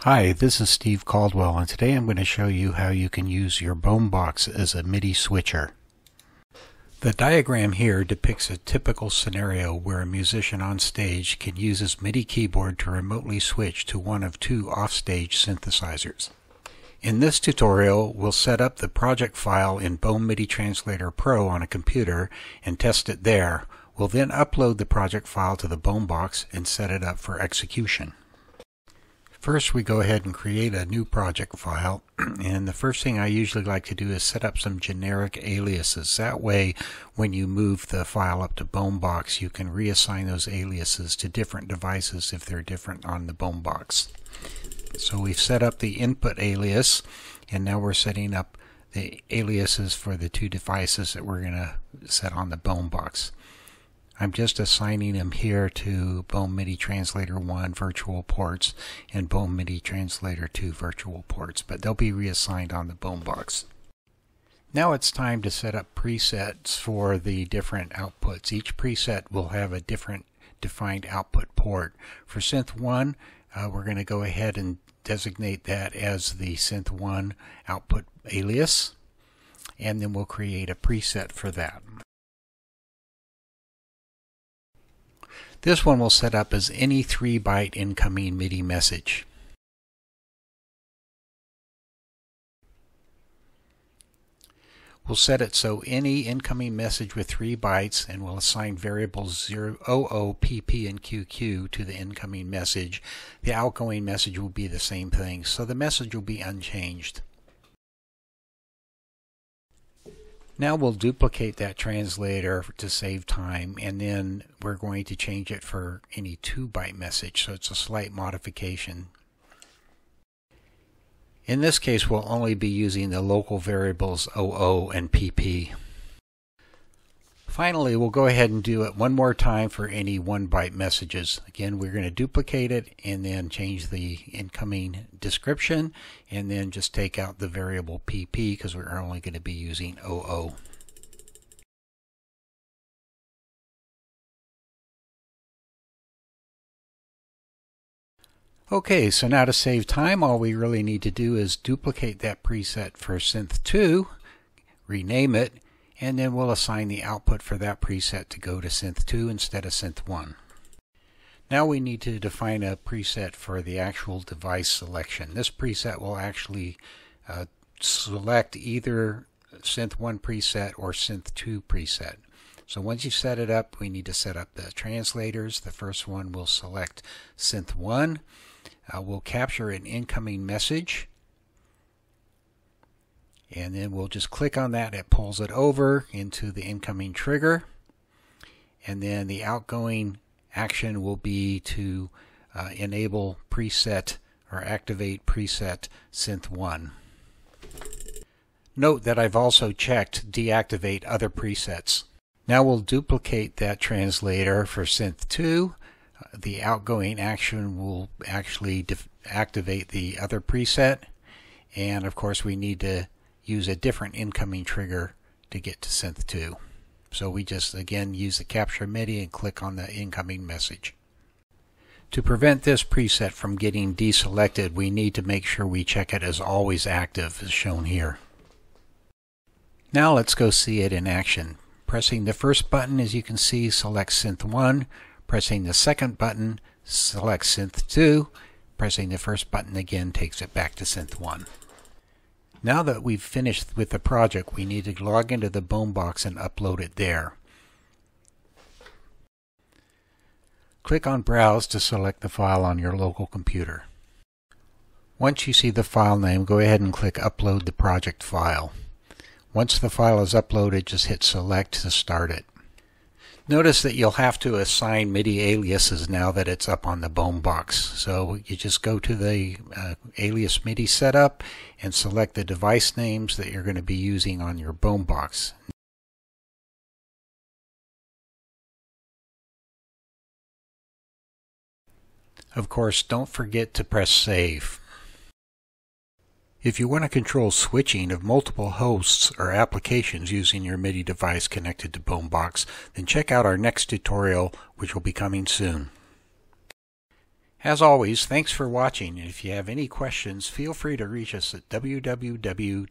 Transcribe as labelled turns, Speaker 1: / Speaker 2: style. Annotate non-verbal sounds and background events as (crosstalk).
Speaker 1: Hi, this is Steve Caldwell and today I'm going to show you how you can use your BomeBox as a MIDI switcher. The diagram here depicts a typical scenario where a musician on stage can use his MIDI keyboard to remotely switch to one of two offstage synthesizers. In this tutorial, we'll set up the project file in Bome MIDI Translator Pro on a computer and test it there. We'll then upload the project file to the BomeBox and set it up for execution. First, we go ahead and create a new project file. (clears throat) and the first thing I usually like to do is set up some generic aliases. That way, when you move the file up to BomeBox, you can reassign those aliases to different devices if they're different on the BomeBox. So we've set up the input alias, and now we're setting up the aliases for the two devices that we're going to set on the BomeBox. I'm just assigning them here to Bome MIDI Translator 1 virtual ports and Bome MIDI Translator 2 virtual ports, but they'll be reassigned on the BomeBox. Now it's time to set up presets for the different outputs. Each preset will have a different defined output port. For Synth 1, uh, we're going to go ahead and designate that as the Synth 1 output alias, and then we'll create a preset for that. This one will set up as any 3 byte incoming MIDI message. We'll set it so any incoming message with 3 bytes and we'll assign variables 0, OO, PP, and QQ to the incoming message. The outgoing message will be the same thing, so the message will be unchanged. Now we'll duplicate that translator to save time and then we're going to change it for any 2 byte message so it's a slight modification. In this case we'll only be using the local variables OO and PP. Finally, we'll go ahead and do it one more time for any one byte messages. Again, we're going to duplicate it and then change the incoming description and then just take out the variable pp because we're only going to be using OO. Okay, so now to save time, all we really need to do is duplicate that preset for Synth 2, rename it, and then we'll assign the output for that preset to go to synth 2 instead of synth 1. Now we need to define a preset for the actual device selection. This preset will actually uh, select either synth 1 preset or synth 2 preset. So once you've set it up, we need to set up the translators. The first one will select synth 1. Uh, we'll capture an incoming message and then we'll just click on that. It pulls it over into the incoming trigger. And then the outgoing action will be to uh, enable preset or activate preset synth 1 note that I've also checked deactivate other presets. Now we'll duplicate that translator for synth 2 uh, the outgoing action will actually activate the other preset. And of course we need to use a different incoming trigger to get to synth 2. So we just again use the capture MIDI and click on the incoming message. To prevent this preset from getting deselected, we need to make sure we check it as always active as shown here. Now let's go see it in action. Pressing the first button, as you can see, selects synth 1. Pressing the second button selects synth 2. Pressing the first button again takes it back to synth 1. Now that we've finished with the project, we need to log into the BomeBox and upload it there. Click on Browse to select the file on your local computer. Once you see the file name, go ahead and click Upload the project file. Once the file is uploaded, just hit Select to start it. Notice that you'll have to assign MIDI aliases now that it's up on the BomeBox. So you just go to the uh, alias MIDI setup and select the device names that you're going to be using on your BomeBox. Of course, don't forget to press save. If you want to control switching of multiple hosts or applications using your MIDI device connected to BomeBox, then check out our next tutorial which will be coming soon. As always, thanks for watching, and if you have any questions, feel free to reach us at www.bome.com.